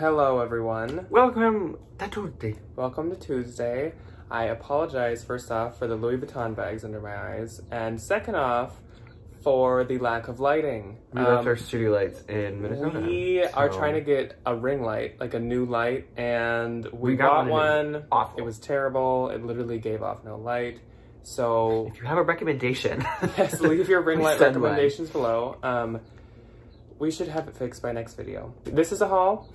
Hello, everyone. Welcome to Tuesday. Welcome to Tuesday. I apologize, first off, for the Louis Vuitton bags under my eyes, and second off, for the lack of lighting. We left our studio lights in Minnesota. Um, We are trying to get a ring light, like a new light, and we, We got bought one one. was awful. It was terrible. It literally gave off no light. So If you have a recommendation, yes, leave your ring light one. recommendations below. Um, we should have it fixed by next video. This is a haul,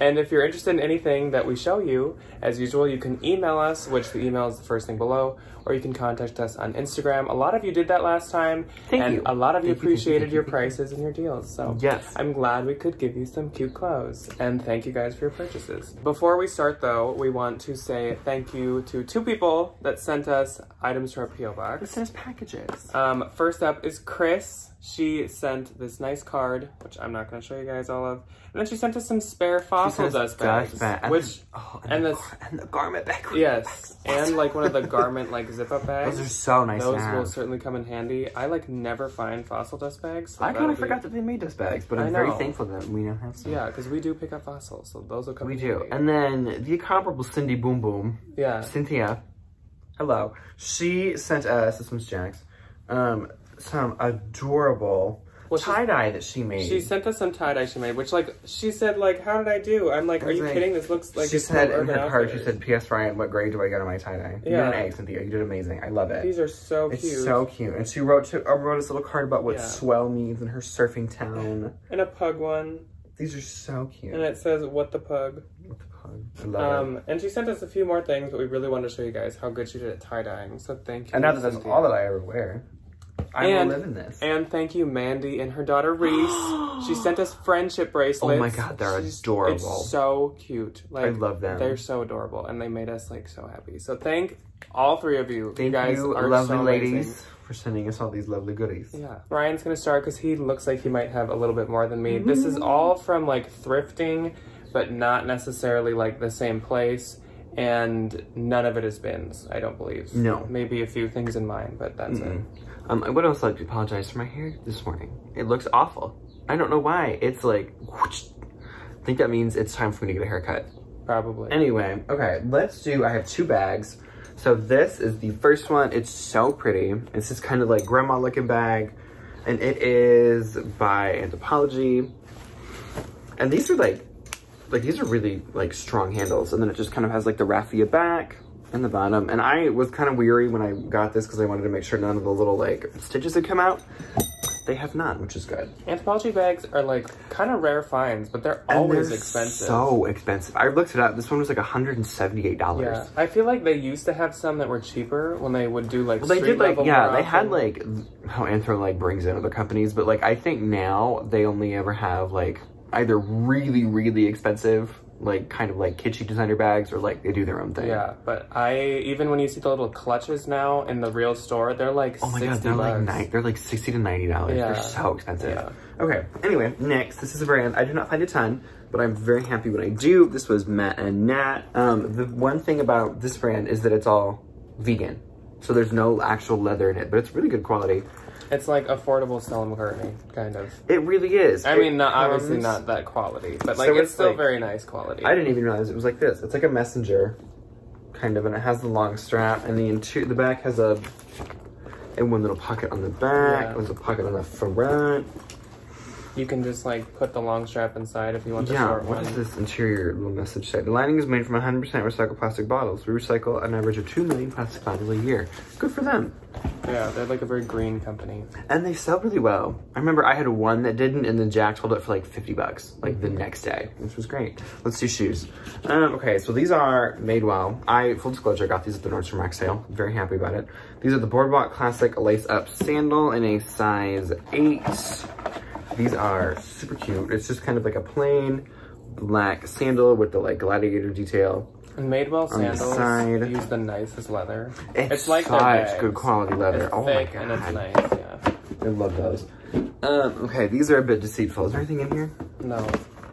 and if you're interested in anything that we show you, as usual, you can email us, which the email is the first thing below, or you can contact us on Instagram. A lot of you did that last time, Thank and you. a lot of you Thank you, thank you, appreciated your prices and your deals. So Yes. I'm glad we could give you some cute clothes, and thank you guys for your purchases. Before we start, though, we want to say thank you to two people that sent us items to our PO box. it says packages. Um, first up is Chris. She sent this nice card, which I'm not going to show you guys all of. And then she sent us some spare fossil dust bags, bag. Which the- oh, and and, the, this- and the garment bag. yes, and like one of the garment like zip up bags. Those are so nice Those will certainly come in handy. I like never find fossil dust bags. so I kind of be- forgot that they made dust bags, but I'm very thankful that we now have some. Yeah, because we do pick up fossils, so those will come. We do. handy. And then the incomparable Cindy Boom Boom, yeah, Cynthia, hello. She sent us, this one's Jax, um, some adorable Well, tie-dye that she made. she sent us some tie dye she made, which like she said like, how did I do? I'm like, are you like- kidding? This looks like she said in her card, she said, P.S. Ryan, what grade do I get on my tie-dye? You Yeah. did an A, Cynthia. You did amazing. I love it. These are so it's cute. so cute. And she wrote to, uh, wrote us a little card about what Yeah. swell means in her surfing town. and a pug one, These are so cute. and it says "What the pug." What the pug? I love it. Um, and she sent us a few more things, but we really wanted to show you guys how good she did at tie dyeing. So thank you. And now that that's all that I ever wear, I And- will live in this. And thank you, Mandy and her daughter Reese. she sent us friendship bracelets. Oh my God, they're She's- adorable. It's so cute. Like I love them. They're so adorable, and they made us like so happy. So thank all three of you. Thank you guys you, are lovely so amazing. ladies, for sending us all these lovely goodies. Yeah. Ryan's gonna start because he looks like he might have a little bit more than me. This is mm-hmm. all from like thrifting, but not necessarily like the same place. And none of it is bins, I don't believe. No. Maybe a few things in mine, but that's it. Um, I would also like to apologize for my hair this morning. It looks awful. I don't know why. It's like, whoosh. I think that means it's time for me to get a haircut. Probably. Anyway, okay, let's do, I have two bags. So this is the first one. It's so pretty. It's this kind of like grandma looking bag. And it is by Anthropologie. And these are like, like these are really like strong handles. And then it just kind of has like the raffia back and the bottom. And I was kind of weary when I got this because I wanted to make sure none of the little like stitches had come out. They have not, which is good. Anthropologie bags are like kind of rare finds, but they're And always they're expensive. So expensive. I looked it up. This one was like $178. yeah, I feel like they used to have some that were cheaper when they would do like. Well, they did like yeah, they had like how Anthro like brings in other companies, but like I think now they only ever have like either really really expensive like kind of like kitschy designer bags or like they do their own thing. Yeah, but I even when you see the little clutches now in the real store, they're like Oh my 60 god, they're like bucks. nine, they're like sixty to ninety dollars. Yeah. They're so expensive. Yeah. Okay. Anyway, next, this is a brand I did not find a ton, but I'm very happy when I do. This was Matt and Nat. Um, the one thing about this brand is that it's all vegan, so there's no actual leather in it, but it's really good quality. It's like affordable Stella McCartney, kind of. It really is. I It mean, not obviously not that quality, but like So it's, it's still like- very nice quality. I didn't even realize it was like this. It's like a messenger, kind of, and it has the long strap, and the interior, the back has a, and one little pocket on the back. Yeah. There's a pocket on the front. You can just like put the long strap inside if you want the Yeah, short what one. does this interior little message say? The lining is made from 100% recycled plastic bottles. We recycle an average of 2 million plastic bottles a year. Good for them. Yeah, they're like a very green company. And they sell really well. I remember I had one that didn't, and then Jack sold it for like 50 bucks, like Mm-hmm. the next day, which was great. Let's do shoes. Um, okay, so these are Madewell. I, full disclosure, I got these at the Nordstrom Rack sale. Very happy about it. These are the Boardwalk Classic Lace Up Sandal in a size 8. These are super cute. It's just kind of like a plain black sandal with the like gladiator detail. And Madewell the sandals side. use the nicest leather. It's, like such good quality leather. It's oh my god. and it's nice. Yeah. I love those. Um, okay, these are a bit deceitful. Is there anything in here? No,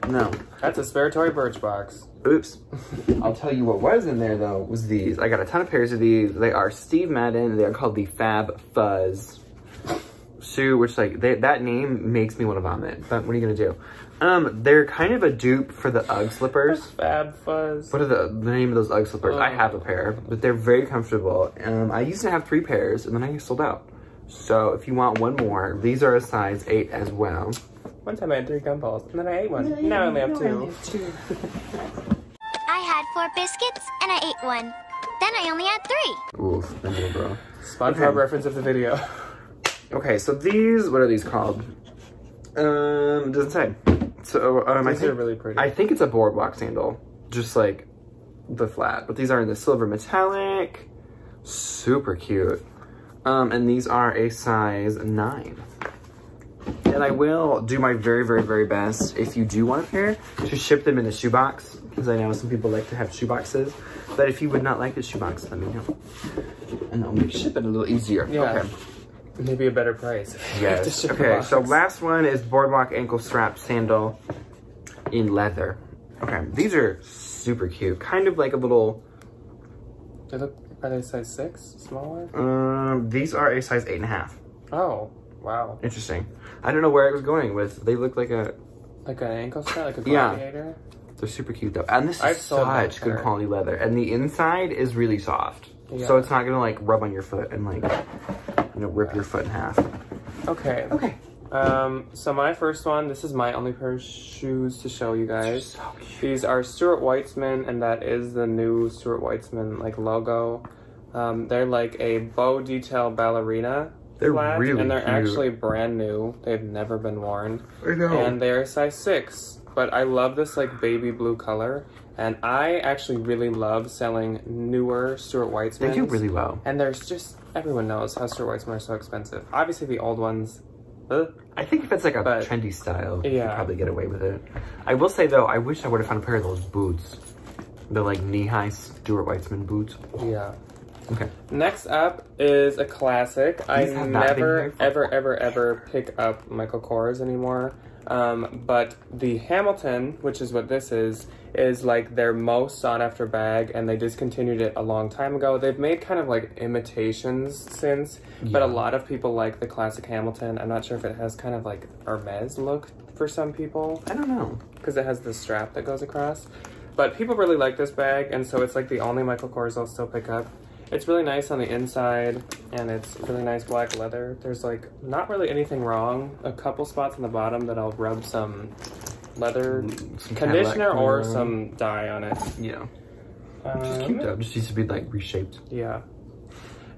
No. that's a spare toy Birchbox. Oops. I'll tell you what was in there though, was these. I got a ton of pairs of these. They are Steve Madden. They are called the Fab Fuzz shoe, which like, they, that name makes me want to vomit. But what are you gonna do? Um, they're kind of a dupe for the UGG slippers. Fab Fuzz. What are the, the name of those UGG slippers? I Oh. have a pair, but they're very comfortable. Um, I used to have three pairs, and then I sold out. So if you want one more, these are a size eight as well. One time I had three gumballs, and then I ate one. Now I only have two. I had four biscuits and I ate one. Then I only had three. Oof, that little bro. SpongeBob Okay. reference of the video. Okay, so these, what are these called? Um, it doesn't say. So um, I These think are really pretty. I think it's a boardwalk sandal, just like the flat. But these are in the silver metallic, super cute. Um, and these are a size nine. And I will do my very, very, very best if you do want a pair to ship them in a shoebox because I know some people like to have shoeboxes. But if you would not like a shoebox, let me know, and I'll make shipping a little easier. Yeah. Okay. Maybe a better price. Yes. To ship a Okay, so last one is Boardwalk ankle strap sandal in leather. Okay, these are super cute. Kind of like a little, They look, are they size six? Smaller? um, these are a size eight and a half. Oh, wow. Interesting. I don't know where I was going with. They look like a, Like an ankle strap, like a gladiator? Yeah. they're super cute though. And this is I've sold such good quality leather. And the inside is really soft. So it's not gonna like rub on your foot and like, you know, rip your foot in half. Okay. Okay. Um, so my first one, this is my only pair of shoes to show you guys. So cute. These are Stuart Weitzman, and that is the new Stuart Weitzman like logo. Um, they're like a bow detail ballerina They're flat, really and they're cute. actually brand new. They've never been worn, I know. and they're size six. But I love this like baby blue color, and I actually really love selling newer Stuart Weitzmans. they do really well. And there's just everyone knows how Stuart Weitzman are so expensive. Obviously, the old ones. Uh, I think if it's like a But- trendy style, you Yeah. could probably get away with it. I will say though, I wish I would have found a pair of those boots. The like knee-high Stuart Weitzman boots. yeah. Okay. Next up is a classic. I These been never, ever, ever, ever pick up Michael Kors anymore. Um, but the Hamilton, which is what this is, is like their most sought after bag, and they discontinued it a long time ago. They've made kind of like imitations since, but a lot of people like the classic Hamilton. I'm not sure if it has kind of like Hermes look for some people I don't know. because it has the strap that goes across. But people really like this bag, and so it's like the only Michael Kors I'll still pick up. It's really nice on the inside, and it's really nice black leather. There's like not really anything wrong. A couple spots on the bottom that I'll rub some leather Some conditioner or some dye on it. Yeah. Which is cute Um, though. Just needs to be like reshaped. yeah.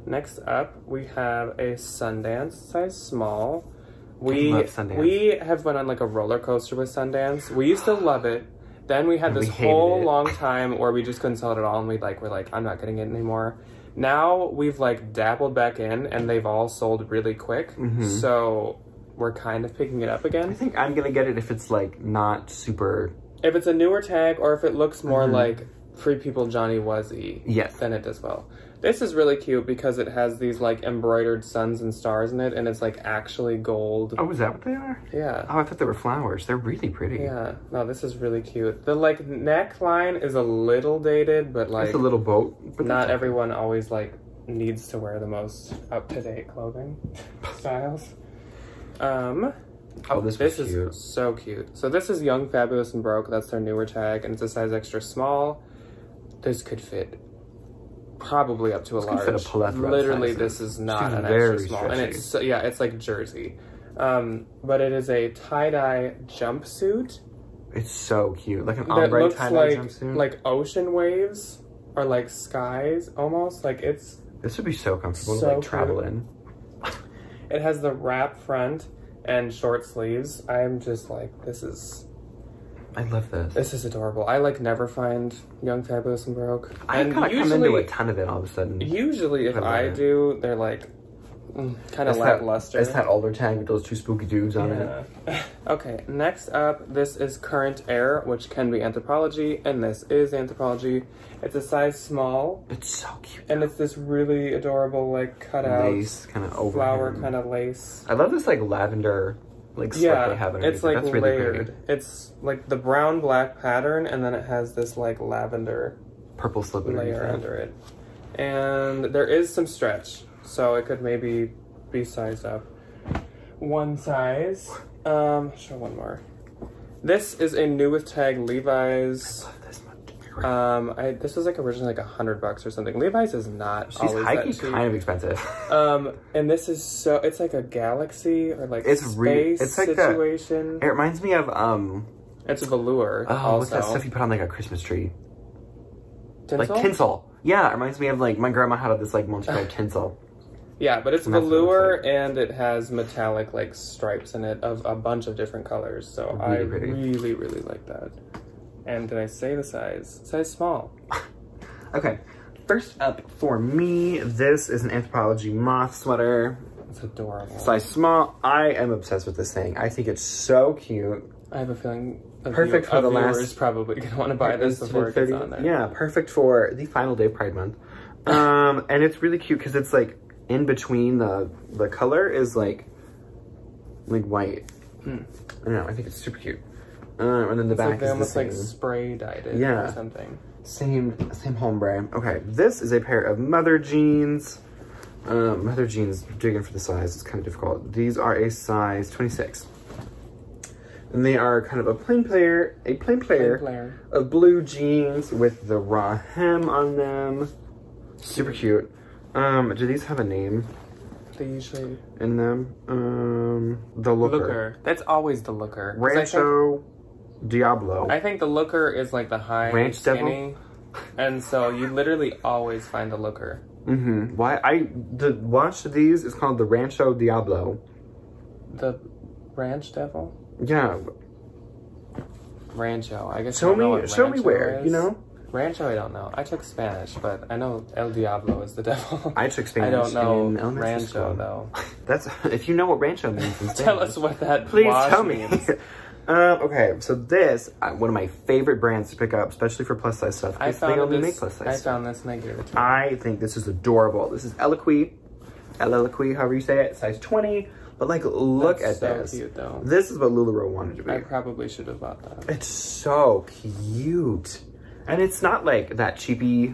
Next up, we have a Sundance size small. We love we have been on like a roller coaster with Sundance. We used to love it. Then we had And this we whole it. long time where we just couldn't sell it at all, and we like we're like I'm not getting it anymore. Now we've like dabbled back in, and they've all sold really quick. Mhm. So we're kind of picking it up again. I think I'm gonna get it if it's like not super. If it's a newer tag, or if it looks more Mhm. like Free People Johnny Wuzzy, Yes. then it does well. This is really cute because it has these like embroidered suns and stars in it, and it's like actually gold. Oh, is that what they are? Yeah. Oh, I thought they were flowers. They're really pretty. Yeah, no, this is really cute. The like neckline is a little dated, but like it's a little boat. But not everyone always like needs to wear the most up to date clothing styles. Um, Oh, this, this is cute. so cute. So this is Young, Fabulous, and Broke. That's their newer tag, and it's a size extra small. This could fit probably up to a large. a Literally, this is not an very extra small, and it's so- yeah, it's like jersey. Um, but it is a tie dye jumpsuit It's so cute. Like an ombre tie-dye like jumpsuit. like ocean waves or like skies almost. Like it's this would be so comfortable So to like travel cute. in. it has the wrap front and short sleeves. I'm just like this is I love this. This is adorable. I like never find Young, Fabulous, and Broke. I kind of come into a ton of it all of a sudden. usually if I I do, they're like mm, kind of It's that- lackluster. It's that older tag with those two spooky dudes on it. Okay, next up, this is Current Air, which can be Anthropologie, and this is Anthropologie. It's a size small, It's so cute. and it's this really adorable, like cut out lace kind of flower kind of lace. I love this like lavender like slip Yeah, they have in it's like That's really layered. It's like the brown black pattern, and then it has this like lavender Purple slip layer it. under it. And there is some stretch, so it could maybe be sized up one size. Um, show one more. This is a new with tag Levi's. Um, I this was like originally like a hundred bucks or something. Levi's is not She's always cheap. kind of expensive. Um, and this is so it's like a galaxy or like It's space re- it's like a- situation. it reminds me of um it's a velour. oh also. what's that stuff you put on like a Christmas tree? Like Tinsel? tinsel. Yeah, it reminds me of like my grandma had this like multicolored tinsel. Yeah, but it's And it velour like. and it has metallic like stripes in it of a bunch of different colors. So I pretty. really, really like that. And did I say the size? Size small. Okay, first up for me, this is an anthropologie moth sweater. It's adorable. Size small. I am obsessed with this thing. I think it's so cute. I have a feeling a Perfect view- for the last- probably gonna want to buy this before it gets 30 on there. Yeah, perfect for the final day of Pride Month. Um, and it's really cute because it's like in between the the color is like like white. Hmm. I don't know. I think it's super cute. Um, and then the It's like back they is the almost same. like spray dyed it Yeah. or something. Same, same hombre. Okay, this is a pair of mother jeans. Um, mother jeans, digging for the size, it's kind of difficult. These are a size 26. And they are kind of a plain player, a plain player, plain Player. of blue jeans with the raw hem on them. Super cute. Um, do these have a name They usually in them? Um, the looker. looker. That's always the looker. 'Cause I think- Rancho Diablo. I think the looker is like the high Ranch devil? and so you literally always find the looker. Mm-hmm. Why I the watch these is called the Rancho Diablo. The ranch devil, Yeah. rancho. I guess. Show know me show me where, is. you know? Rancho, I don't know. I took Spanish, but I know El Diablo is the devil. I took Spanish. I don't know rancho school. though. That's if you know what Rancho means Tell us what that Please tell me. Um, okay, so this uh, one of my favorite brands to pick up, especially for plus size stuff. I because they found only this. make plus size I found this and I gave it to. I think this is adorable. This is Eloquii, Eloquii, however you say it, size 20. But like, look That's at so this. cute, though. This is what LuLaRoe wanted to be. I probably should have bought that. It's so cute. And it's not like that cheapy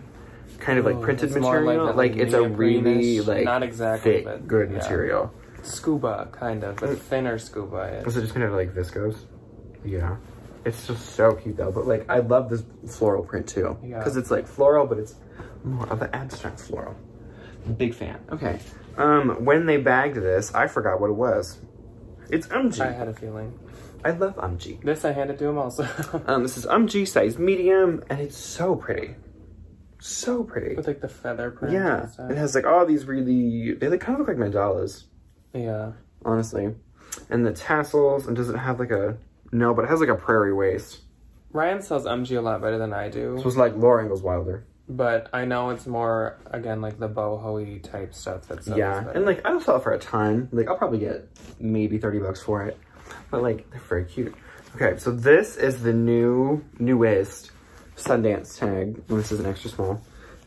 kind of like printed material. like Like, it's a really like not exactly, thick, but good yeah. material. Scuba, kind of, but thinner scuba. Was Is. it just kind of like viscose? Yeah. It's just so cute though. But like I love this floral print too. Yeah. Because it's like floral, but it's more of an abstract floral. Big fan. Okay. Um, when they bagged this, I forgot what it was. It's Umgee. I had a feeling. I love Umgee. This I handed to him also. Um, this is Umgee size medium, and it's so pretty. So pretty. With like the feather print. Yeah. It has like all these really, they like, kind of look like mandalas, Yeah. honestly. And the tassels, and does it have like a, no, but it has like a prairie waist. Ryan sells Umgee a lot better than I do, So it's like Laura Ingalls Wilder. but I know it's more again like the boho type stuff that's yeah. And like, I don't sell it for a ton. Like, I'll probably get maybe 30 bucks for it. But like, they're very cute. Okay, so this is the new, newest Sundance tag. And this is an extra small.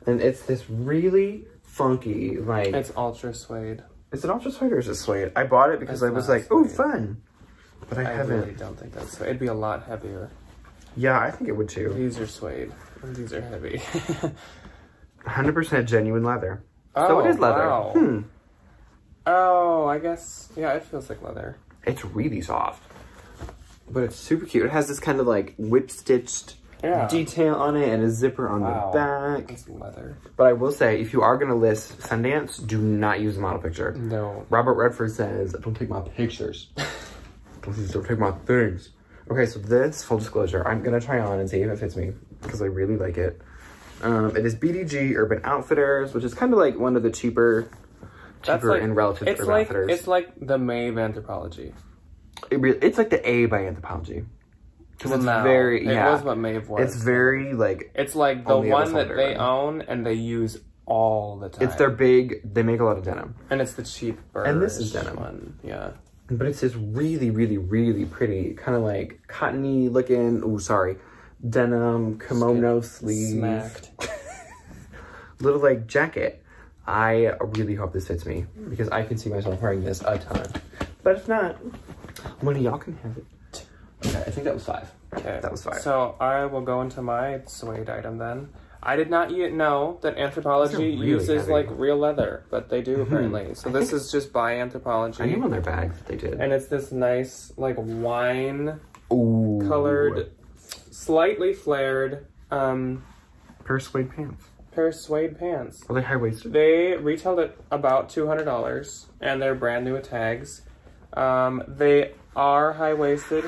And it's this really funky, like, it's ultra suede. is it ultra suede or is it suede? I bought it because It's I was like, oh, fun. But I, I haven't. really don't think that's suede. It'd be a lot heavier. Yeah, I think it would too. These are suede. These are heavy. 100% genuine leather. Oh, so Oh, it is leather. wow. Hmm. oh, I guess yeah, it feels like leather. It's really soft. But it's super cute. It has this kind of like whip stitched Yeah. detail on it and a zipper on Wow. the back. It's leather. But I will say, if you are going to list Sundance, do not use a model picture. No. Robert Redford says, don't take my pictures. don't, don't take my things. Okay, so this, full disclosure, I'm going to try on and see if it fits me because I really like it. Um, it is BDG Urban Outfitters, which is kind of like one of the cheaper, cheaper like and relative it's Urban like Outfitters. it's like the Maeve anthropologie. It re- it's like the A by Anthropologie. Because Well, it's no, very, it yeah. was what Maeve was. it's very, like, It's like the on the one that they it. own and they use all the time. it's their big, they make a lot of denim. and it's the cheaper. And this is denim. one. Yeah. But it's this really, really, really pretty, kind of like cottony looking, oh, sorry, denim kimono sleeve. Smacked. Little like jacket. I really hope this fits me because I can see myself wearing this a ton. But if not, one of y'all can have it. Okay, I think that was five. Okay. That was five. So I will go into my suede item then. I did not yet know that anthropologie really uses heavy. Like real leather, but they do apparently. So this is just by anthropologie. I knew on their bag that they did. and it's this nice like wine Ooh. colored, slightly flared um, Pair of suede pants. pair of suede pants. Are they high waisted? They retailed at about two hundred dollars, and they're brand new with tags. Um, they are high waisted.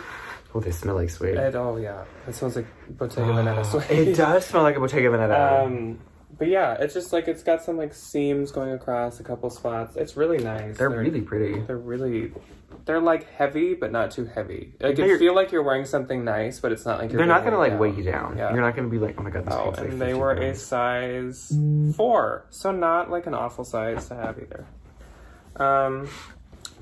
Oh, they smell like suede. And oh yeah, it smells like Bottega Veneta suede. it does smell like a Bottega Veneta. Um, but yeah, it's just like it's got some like seams going across a couple spots. It's really nice. they're, really pretty. They're really, they're like heavy, but not too heavy. Like They're- you feel like you're wearing something nice, but it's not like you're. They're not gonna like weighed weigh you down. Yeah. You're not gonna be like, oh my god, this Oh, pants like and they 50 were a size four, so not like an awful size to have either. Um,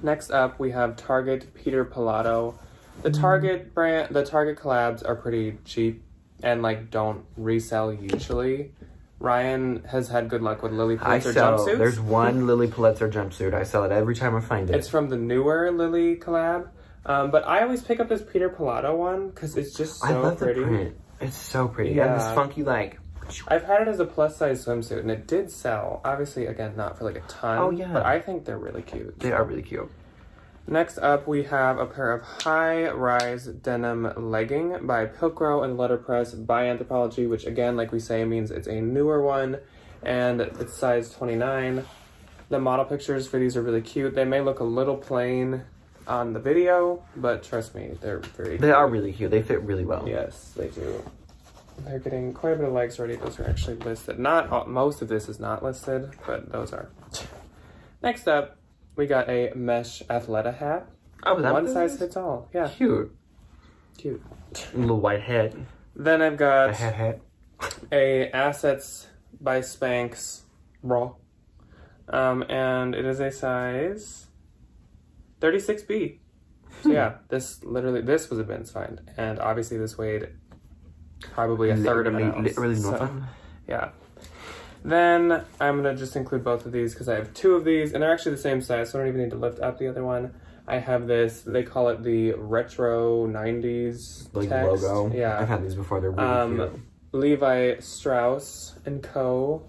next up we have Target Peter Pilotto. The Target brand, the Target collabs are pretty cheap and like don't resell usually. Ryan has had good luck with Lilly I Pulitzer sell. jumpsuits. There's one Lilly Pulitzer jumpsuit. I sell it every time I find it. It's from the newer Lilly collab. Um, but I always pick up this Peter Pilotto one because it's just so I love pretty. the print. It's so pretty. Yeah. And this funky like. I've had it as a plus size swimsuit and it did sell. Obviously, again, not for like a ton. Oh, yeah. But I think they're really cute. They are really cute. Next up, we have a pair of high rise denim legging by Pilcro and Letterpress by Anthropologie, which again, like we say, means it's a newer one and it's size 29. The model pictures for these are really cute. They may look a little plain on the video, but trust me, they're very They are really cute. They fit really well. Yes, they do. They're getting quite a bit of legs already. Those are actually listed. Not all, most of this is not listed, but those are. Next up, we got a mesh athleta hat. Oh, that One what size fits all. Yeah, Cute. cute. Little white hat. Then I've A got hat hat. a Assets by Spanx bra, um, and it is a size 36B. So yeah, this literally this was a bin's find, and obviously this weighed probably a third of an ounce. literally so- nothing. Yeah. Then I'm gonna just include both of these because I have two of these and they're actually the same size, so I don't even need to lift up the other one. I have this, they call it the retro 90s Like text. logo. Yeah. I've had these before. They're really Um, cute. Levi Strauss and Co.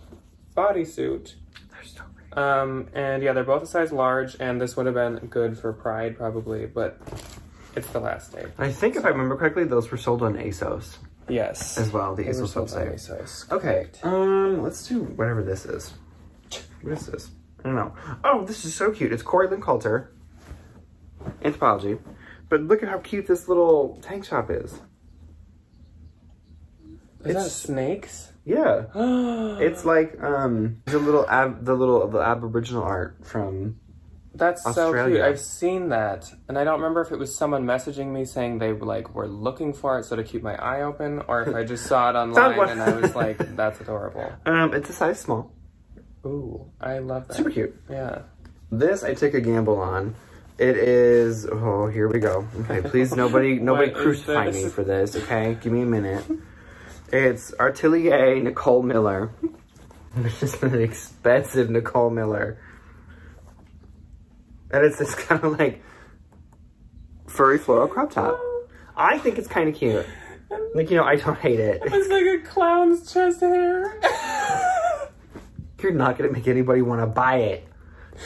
bodysuit. They're so pretty. Um, and yeah, they're both a size large, and this would have been good for Pride probably, but it's the last day. I think if I remember correctly, those were sold on ASOS Yes. as well. The ASOS website. Okay, um, let's do whatever this is. What is this? I don't know. Oh, this is so cute. It's Corey Lynn Calter, Anthropologie. But look at how cute this little tank top is. Is that It's- snakes? Yeah. it's It's like um the little ab the little the aboriginal art from That's so cute. I've seen that, and I don't remember if it was someone messaging me saying they like were looking for it, so to keep my eye open, or if I just saw it online and I was like, "That's adorable." um it's a size small. Ooh, I love that. Super cute. Yeah. This I took a gamble on. It is oh here we go. Okay, please nobody nobody crucify me for this, okay? Give me a minute. It's Artelier Nicole Miller. Which is an expensive Nicole Miller. And it's this kind of like furry floral crop top. I think it's kind of cute. Like, you know, I don't hate it. It's like a clown's chest hair. You're not gonna make anybody want to buy it.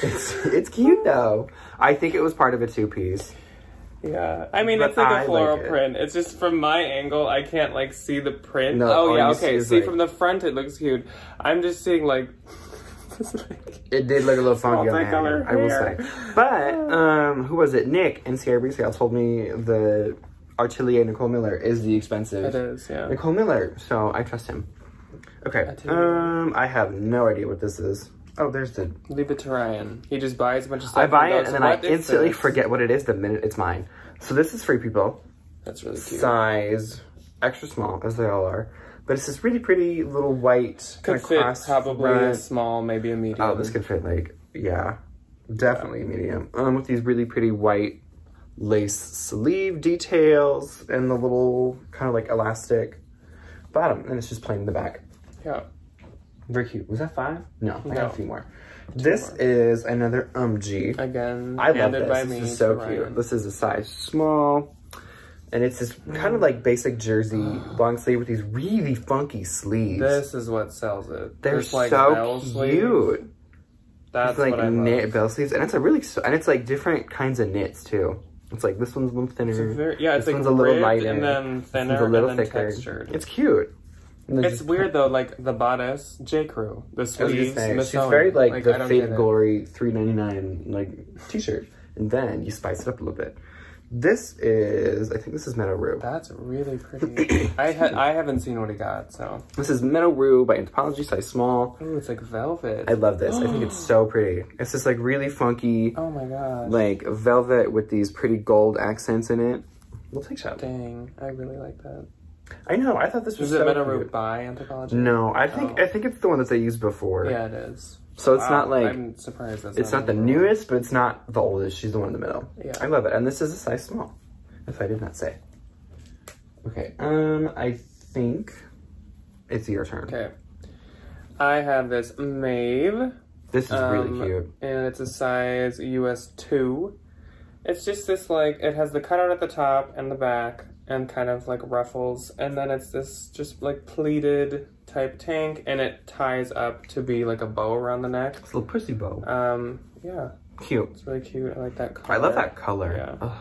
It's, it's cute though. I think it was part of a two piece. yeah, I mean But it's like I a floral like it. print. It's just from my angle, I can't like see the print. No, oh, oh yeah, you see okay. See like- from the front, it looks cute. I'm just seeing like. It did look a little funky on hair, I will say. But um, who was it? Nick in Sierra Sale told me the Artelier Nicole Miller is the expensive it is, yeah. Nicole Miller, so I trust him. Okay. Um, I have no idea what this is. Oh, there's the. Leave it to Ryan. He just buys a bunch of stuff. I buy it and then I instantly this?" forget what it is the minute it's mine. So this is Free People. That's really cute. size, extra small, as they all are. But it's this really pretty little white Could kinda fit cross probably a front. small, maybe a medium. Oh, this could fit like yeah, definitely medium. Um, with these really pretty white lace sleeve details and the little kind of like elastic bottom, and it's just plain in the back. Yeah. Very cute. Was that five? No, I got a few more. This is another Umgee. Again, I love this. by This me is so cute. Ryan. This is a size small. And it's this kind of mm. like basic jersey long sleeve with these really funky sleeves. This is what sells it. They're This, like, so cute. That's It's like what I love. knit bell sleeves, and it's a really and it's like different kinds of knits too. It's like this one's a little thinner. It's very, yeah, it's this like one's a little lighter. and then This thinner one's a little and then thicker. textured. It's cute. It's weird though, like the bodice, J. Crew, the sleeves, Miss she's very like, I the Fate. Glory three ninety nine like t-shirt, and then you spice it up a little bit. This is, I think this is Meadow Rue. That's really pretty. I had I haven't seen what he got, so. This is Meadow Rue by Anthropologie, size small. Oh, it's like velvet. I love this. I think it's so pretty. It's just like really funky, oh my god. like velvet with these pretty gold accents in it. We'll take shots. Dang, I really like that. I know. I thought this was Is it so Meadow. Root by Anthropologie? No, I think Oh. I think it's the one that they used before. Yeah, it is. So it's Wow, not like I'm surprised that's it's not the in newest, but it's not the oldest. She's the one in the middle. Yeah. I love it, and this is a size small. If I did not say. Okay. Um, I think it's your turn. Okay. I have this Maeve. This is Um, really cute. and it's a size US 2. It's just this, like, it has the cutout at the top and the back, and kind of like ruffles, and then it's this just like pleated type tank, and it ties up to be like a bow around the neck. It's a little pussy bow. Um, yeah, Cute. it's really cute. I like that color. I love that color. Yeah. Ugh.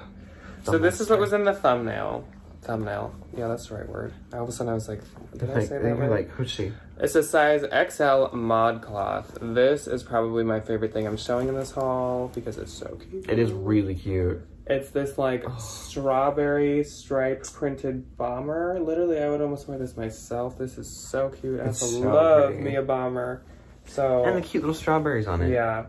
So this is what was in the thumbnail. Thumbnail. Yeah, that's the right word. All of a sudden I was like, did I Like, say that were right? like, who's she? It's a size XL ModCloth. This is probably my favorite thing I'm showing in this haul because it's so cute. It is really cute. It's this like oh. strawberry stripe printed bomber. Literally, I would almost wear this myself. This is so cute. I so love pretty. me a bomber. So And the cute little strawberries on it. yeah,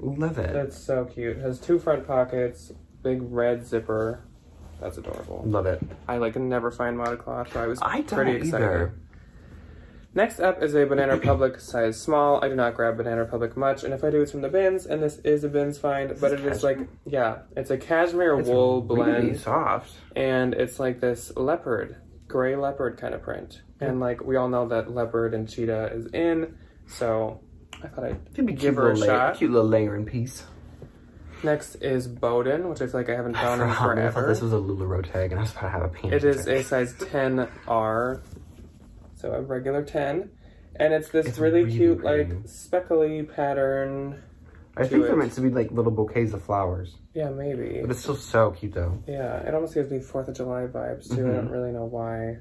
Love it. That's so cute. It has two front pockets, big red zipper. That's adorable. Love it. I like never find cloth, so I was I pretty excited. either. Next up is a Banana Republic size small. I do not grab Banana Republic much, and if I do, it's from the bins, and this is a bins find, but it is like, yeah, it's a cashmere It's wool really blend, soft. and it's like this leopard, gray leopard kind of print. And like, we all know that leopard and cheetah is in, so I thought I'd give her a shot. cute little layering piece. Next is Boden, which I feel like I haven't I found in forgot. I thought forever. this was a LuLaRoe tag, and I was about to have a panic. It is a size 10R, so a regular 10. And it's this It's really, really cute, pretty. like, speckly pattern. I think they're meant to be like little bouquets of flowers, Yeah, maybe. but it's still so cute though. Yeah, it almost gives me 4th of July vibes, too. I mm-hmm. don't really know why.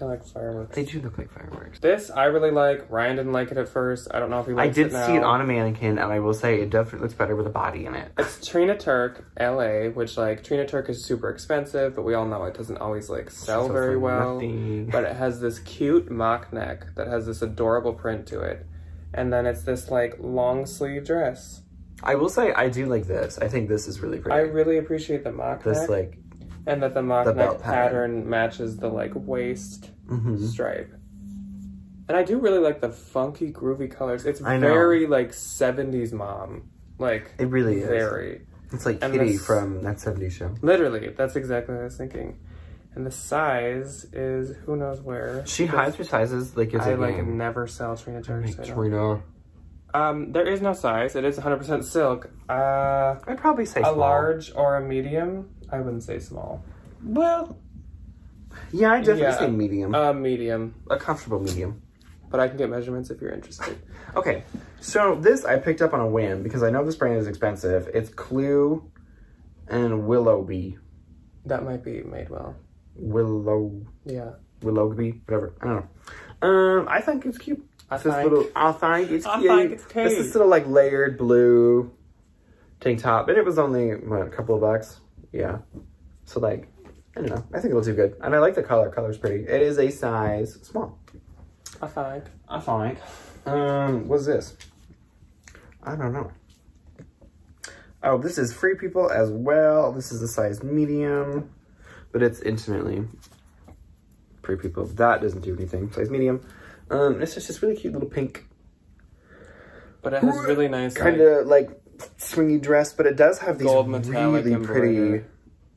Kind of like fireworks. They do look like fireworks. This, I really like. Ryan didn't like it at first. I don't know if he I did it now. see it on a mannequin, and I will say it definitely looks better with a body in it. It's Trina Turk, LA, which, like, Trina Turk is super expensive, but we all know it doesn't always, like, sell Sells very well. nothing. but it has this cute mock neck that has this adorable print to it. And then it's this like long sleeve dress. I will say I do like this. I think this is really pretty. I really appreciate the mock this neck like and that the mock the neck pattern. pattern. matches the like waist mhm. stripe. And I do really like the funky groovy colors. It's very like 70s mom. Like it really is. very. It's like And Kitty this- from that 70s show. Literally, that's exactly what I was thinking. And the size is who knows where. She hides her sizes like it's I a like game. never sell Trina. I don't- Trina. Um, there is no size. It is 100% silk. Uh, I'd probably say a small. large or a medium. I wouldn't say small. Well, yeah, I definitely Yeah. say medium. A medium. a comfortable medium. But I can get measurements if you're interested. Okay, so this I picked up on a whim because I know this brand is expensive. It's Clue and Willowbee. That might be made well. Willow Yeah. Willowbee, whatever. I don't know. Um, I think it's cute. I It's this think- little. I think it's I cute. think it's cute. this little like layered blue tank top, and it was only what a couple of bucks. Yeah. So like, I don't know. I think it'll do good, and I like the color. Color's pretty. It is a size small. I think. I think. Um, what's this? I don't know. Oh, this is Free People as well. This is a size medium, but it's intimately Free People. That doesn't do anything. Size medium. Um, it's just this really cute little pink, But it has really nice kind like, of like swingy dress, but it does have these Gold metallic really pretty,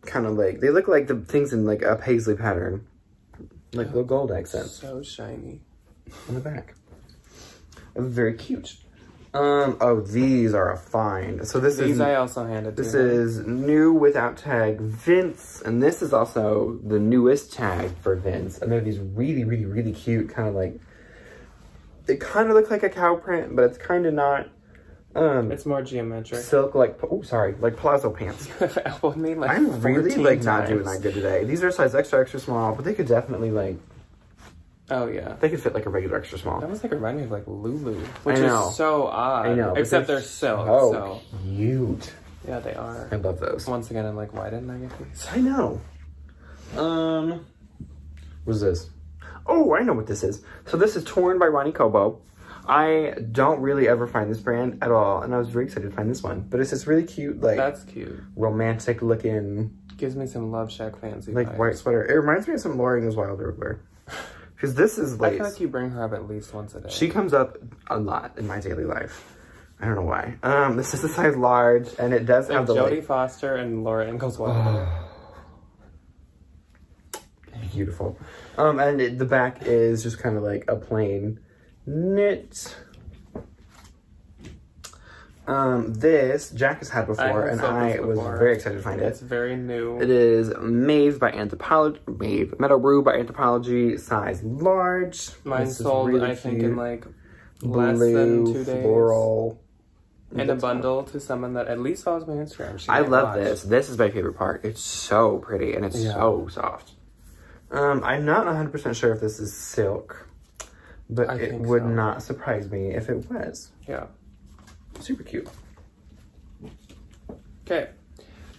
kind of like they look like the things in like a paisley pattern, like little gold accents. so shiny. on the back. Very cute. Um, oh, these are a find. So this These is I also handed this to him. is new without tag Vince, and this is also the newest tag for Vince. And they're these really, really, really cute, kind of like they kind of look like a cow print, but it's kind of not. Um, It's more geometric. silk like oh sorry like palazzo pants. elbowed me like I'm really 14 like not doing that good today. These are size extra extra small, but they could definitely like Oh yeah. they could fit like a regular extra small. That was like remind me of like Lulu, which know. is so odd. I know, Except they're they're silk, so so cute. yeah, they are. I love those. Once again, I'm like, why didn't I get these? I know. Um, what's this? Oh, I know what this is. So this is Torn by Ronnie Kobo. I don't really ever find this brand at all, and I was very excited to find this one. But it's this really cute, like That's cute. romantic looking, Gives me some LoveShackFancy like vibes. white sweater. It reminds me of some Laura Ingalls Wilder wear. Because this is I feel like you bring her up at least once a day. She comes up a lot in my daily life. I don't know why. Um, this is a size large, and it does have the Jodie like, Foster and Laura Ingalls Wilder. beautiful. Um, and it, the back is just kind of like a plain knit. Um, this Jack has had before, have and I this was very excited to find it's it. It's very new. It is Maeve by Anthropologie, Maeve Meadow Rue by Anthropologie, size large. Mine This sold, really I think, in like less blue, than two days. floral. In a bundle to someone that at least follows my Instagram. I love watch. this. This is my favorite part. It's so pretty and it's Yeah. so soft. Um, I'm not 100% sure if this is silk, but I it would so. not surprise me if it was. Yeah. Super cute. Okay.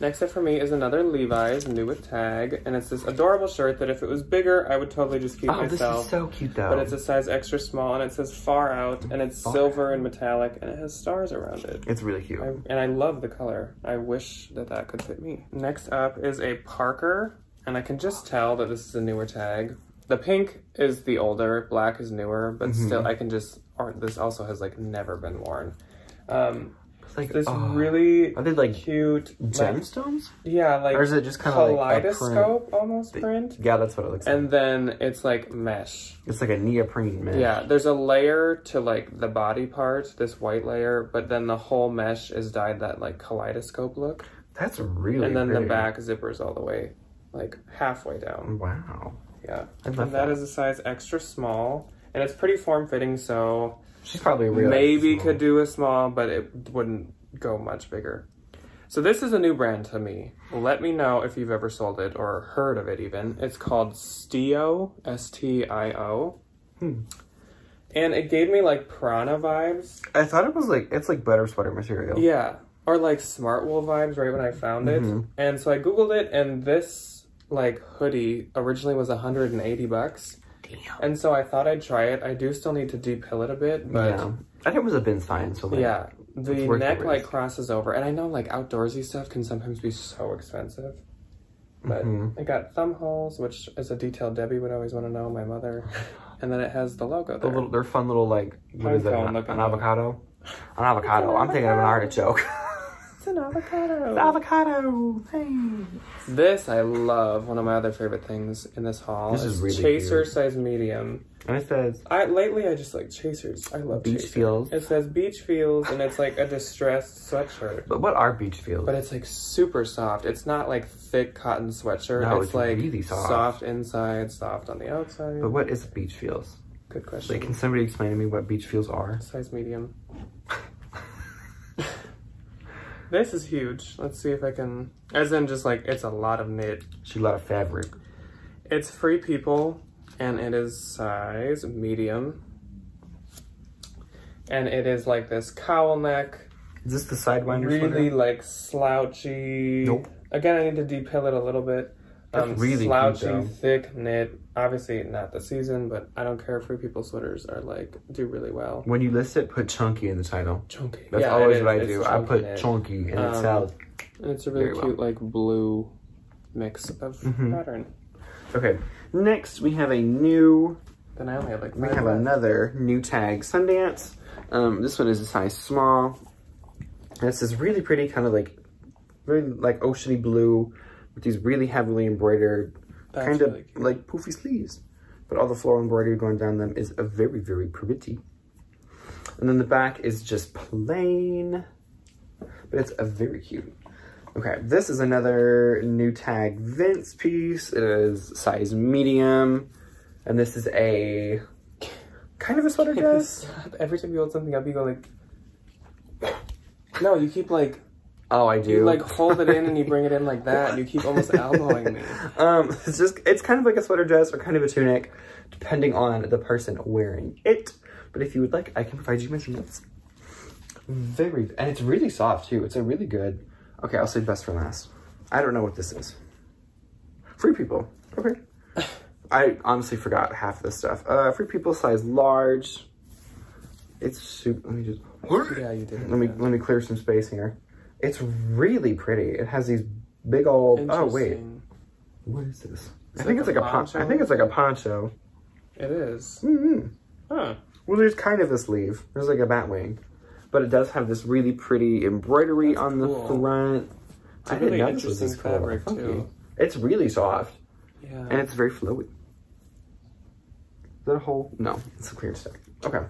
Next up for me is another Levi's, new with tag, and it's this adorable shirt that if it was bigger, I would totally just keep Oh, this is so cute though. But it's a size extra small, and it says far out, and it's Far silver and metallic, and it has stars around it. It's really cute. I, and I love the color. I wish that that could fit me. Next up is a Parker, and I can just tell that this is a newer tag. The pink is the older, black is newer, but Mm-hmm. still, I can just. Or this also has like never been worn. Um, It's like this oh, really Are they like cute, like, gemstones? yeah, like Or is it just kind of like kaleidoscope almost print. Yeah, that's what it looks like. And then it's like mesh. It's like a neoprene mesh. Yeah, there's a layer to like the body part, this white layer, but then the whole mesh is dyed that like kaleidoscope look. That's really and then pretty. the back zippers all the way, like halfway down. Wow. Yeah, and that that. is a size extra small, and it's pretty form fitting. So She's probably really maybe could do a small, but it wouldn't go much bigger. So this is a new brand to me. Let me know if you've ever sold it or heard of it even. It's called Stio, S-T-I-O. Hmm. And it gave me like Prana vibes. I thought it was like it's like better sweater material. Yeah. Or like Smartwool vibes right when I found it. Mhm. And so I Googled it and this like hoodie originally was 180 bucks. Damn. And so I thought I'd try it. I do still need to depill it a bit, but yeah. I think it was a bin sign, so like, yeah, the neck like risk. crosses over, and I know like outdoorsy stuff can sometimes be so expensive. But Mhm. it got thumb holes, which is a detail Debbie would always want to know, my mother. And then it has the logo The little, they're fun little like what is it? An, an avocado? An avocado. I'm thinking of an artichoke. It's an avocado. avocado. Hey. This I love. One of my other favorite things in this haul This is really chaser cute. size medium. And it says I lately I just like chasers. I love beach chaser. feels. It says beach feels, and it's like a distressed sweatshirt. But what are beach feels? But it's like super soft. It's not like thick cotton sweatshirt. No, it's, it's like really soft. inside, soft on the outside. But what is beach feels? Good question. Like, can somebody explain to me what beach feels are? Size medium. This is huge. Let's see if I can. As in, just like it's a lot of knit. She's a lot of fabric. It's free people, and it is size medium. And it is like this cowl neck, Is this the sidewinder really sweater? like slouchy. Nope. Again, I need to depill it a little bit. Um, That's really cute, slouchy, thick knit. Obviously, not the season, but I don't care. if Free people sweaters are like do really well. When you list it, put chunky in the title. Chunky. That's Yeah, always what I do. I put knit. chunky and it Um, sells. And it's a really Very well. cute like blue mix of Mhm. pattern. Okay. Next, we have a new Then I only have like We have left. another new tag, Sundance. Um, this one is a size small. This is really pretty, kind of like very like oceany blue with these really heavily embroidered, That's kind of cute. like poofy sleeves. But all the floral embroidery going down them is a very, very pretty. And then the back is just plain, but it's a very cute. Okay, this is another new tag Vince piece. It is size medium, and this is a kind of a sweater dress. Every time you hold something up, you go like. No, you keep like Oh, I do. you like hold it in and you bring it in like that, and you keep almost elbowing me. Um, it's just it's kind of like a sweater dress or kind of a tunic, depending on the person wearing it. But if you would like, I can provide you measurements. Very, and it's really soft too. It's a really good. Okay, I'll say best for last. I don't know what this is. Free people. Okay. I honestly forgot half of this stuff. Uh, free people size large. It's super. Let me just. Yeah, you did. Let me let me clear some space here. It's really pretty. It has these big old. Oh wait, what is this? I think it's like a poncho. I think it's like a poncho. It is. hmm Huh. Well, there's kind of a sleeve. There's like a bat wing, but it does have this really pretty embroidery That's on the cool. front. It's I a didn't really know this was interesting cool. fabric too. It's really soft Yeah. and it's very flowy. Is that a hole? No, it's a clear stick. Okay.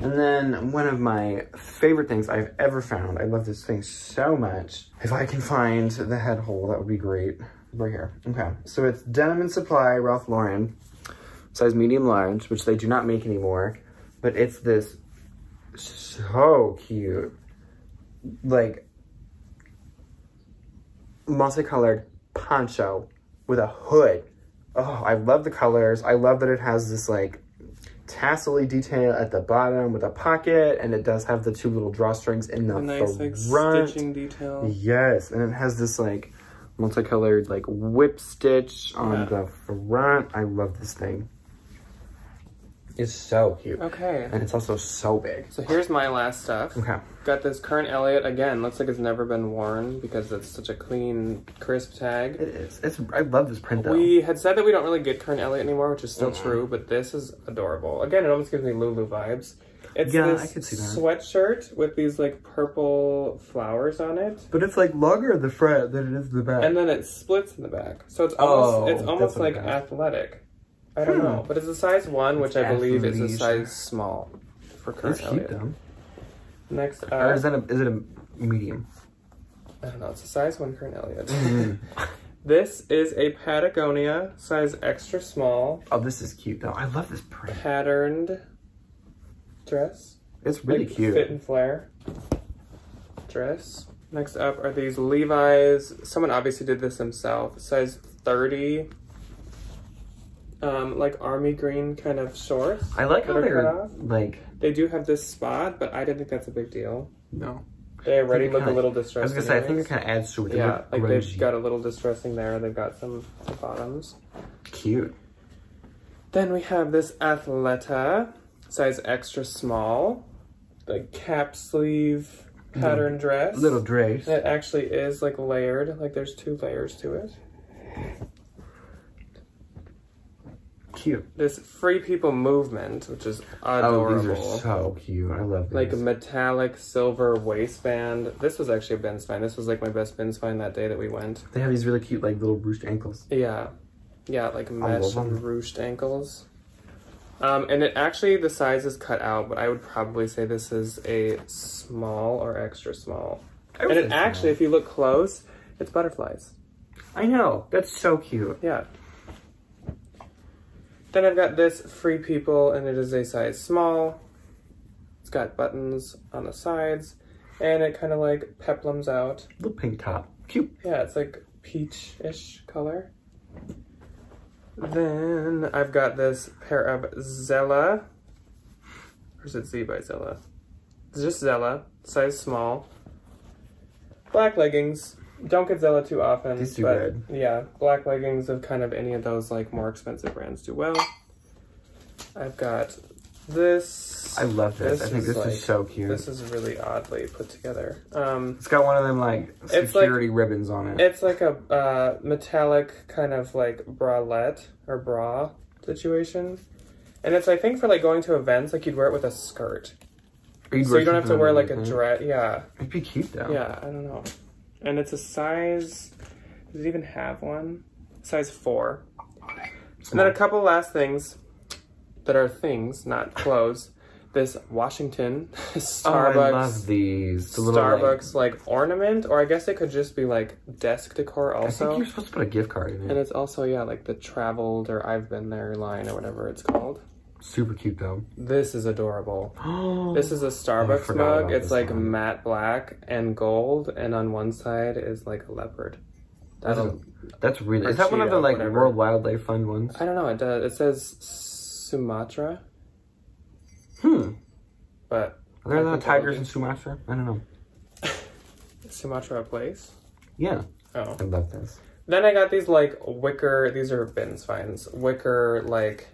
And then one of my favorite things I've ever found. I love this thing so much. If I can find the head hole, that would be great. Right here. Okay. So it's Denim Supply, Ralph Lauren, size medium large, which they do not make anymore. But it's this so cute, like multicolored poncho with a hood. Oh, I love the colors. I love that it has this like tassel detail at the bottom with a pocket and it does have the two little drawstrings in the a nice like front. stitching detail. Yes, and it has this like multicolored like whip stitch on Yeah. the front. I love this thing. It's so cute. Okay. And it's also so big. So here's my last stuff. Okay. Got this Current/Elliott again. Looks like it's never been worn because it's such a clean, crisp tag. It is. It's I love this print though. We had said that we don't really get Current/Elliott anymore, which is still true, but this is adorable. Again, it almost gives me Lulu vibes. It's Yeah, this I could see that. sweatshirt with these like purple flowers on it. but it's like longer in the front than it is in the back. And then it splits in the back. So it's almost Oh, it's almost like athletic. I don't Hmm. know. But it's a size one, which It's I believe is a size small for current That's cute Elliott. though. Next or up, is that a is it a medium? I don't know, it's a size one Current/Elliott. Mm. this is a Patagonia, size extra small, Oh, this is cute though. I love this print. patterned dress. It's really like, cute. Fit and flare dress. Next up are these Levi's. Someone obviously did this himself. Size 30. Um, like army green kind of shorts. I like how they're like They do have this spot, but I didn't think that's a big deal. no. They already look a kinda- little I was gonna say I think it kind of adds to it. They Yeah, like grungy. they've got a little distressing there. They've got some the bottoms. cute. Then we have this Athleta, size extra small, the cap sleeve pattern dress. Little dress. It actually is like layered, like there's two layers to it. Cute. This Free People movement, which is adorable. Oh, these are so cute. I love these. like a metallic silver waistband. This was actually a bins find. This was like my best bins find that day that we went. they have these really cute like little ruched ankles. Yeah. Yeah, like mesh ruched ankles. Um, and it actually, the size is cut out, but I would probably say this is a small or extra small. And it actually, if you look close, it's butterflies. I know. That's so cute. Yeah. Then I've got this Free People, and it is a size small. It's got buttons on the sides, and it kind of like peplums out. Little pink top. Cute. Yeah, it's like peach-ish color. Then I've got this pair of Zella. Or is it Z by Zella? It's just Zella, size small. Black leggings. Don't get Zella too often. These do but good. Yeah, black leggings of kind of any of those like more expensive brands do well. I've got this. I love this. This I think is this like- is so cute. This is really oddly put together. Um, it's got one of them like like- security ribbons on it. It's like a uh, metallic kind of like bralette or bra situation. And it's, I think, for like going to events, like you'd wear it with a skirt. You'd So you don't have to wear like a dress. Yeah. It'd be cute though. Yeah, I don't know. And it's a size, does it even have one? Size four. And then a couple last things that are things, not clothes. This Washington oh, Starbucks. Oh, Starbucks. I love these. The little, like- Starbucks like, ornament, or I guess it could just be like desk decor Also, I think you're supposed to put a gift card in it. And it's also yeah, like the traveled or I've been there line or whatever it's called. Super cute though. This is adorable. this This is a Starbucks mug. It's like one. matte black and gold, and on one side is like a leopard. That'll, That's really. Is that one of the like whatever. World Wildlife Fund ones? I don't know. It does. It says Sumatra, Hmm. but Are there I a lot of tigers in Sumatra? I don't know. Sumatra a place. Yeah, Oh. I love this. Then I got these like wicker. These are bins finds. Wicker like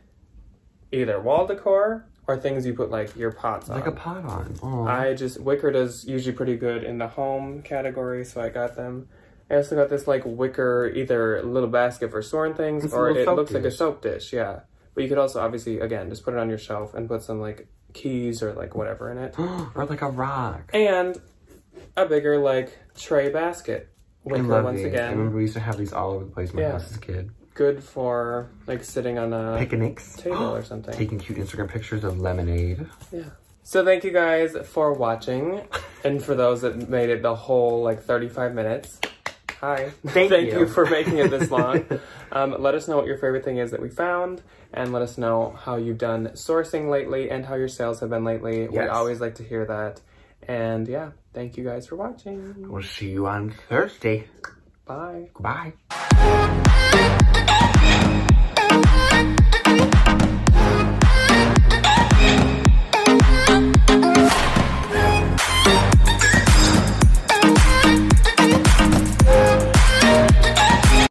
either wall decor or things you put like your pots on. Like a pot on. Oh. I just wicker does usually pretty good in the home category, so I got them. I also got this like wicker either little basket for storing things It's or it looks like a soap dish, yeah. But you could also obviously again just put it on your shelf and put some like keys or like whatever in it. or like a rock. And a bigger like tray basket. I love once these. I remember we used to have these all over the place in my Yeah. house as a kid. Good for like sitting on a Picnics. table or something. Taking cute Instagram pictures of lemonade. Yeah. So thank you guys for watching. And for those that made it the whole like 35 minutes. Hi. Thank you. you. for making it this long. um, let us know what your favorite thing is that we found. And let us know how you've done sourcing lately and how your sales have been lately. We Yes. always like to hear that. And yeah, thank you guys for watching. We'll see you on Thursday. Bye. Goodbye.